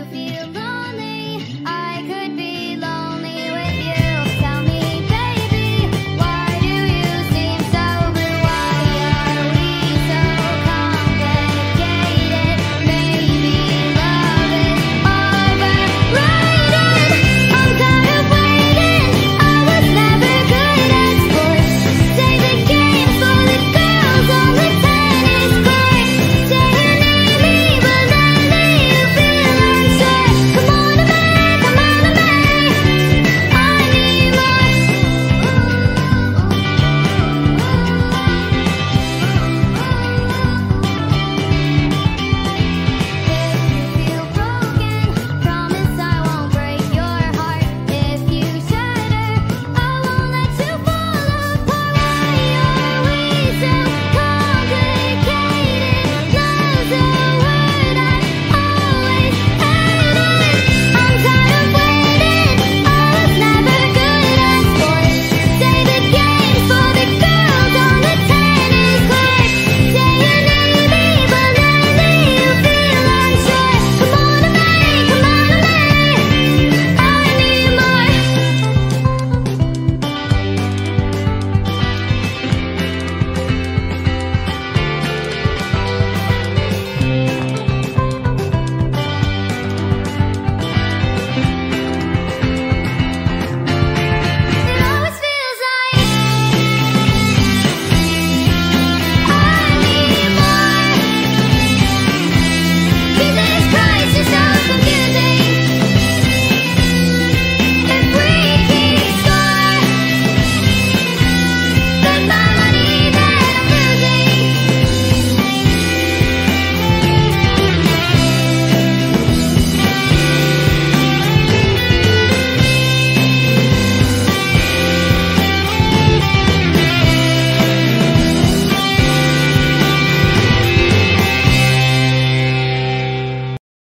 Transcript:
you feel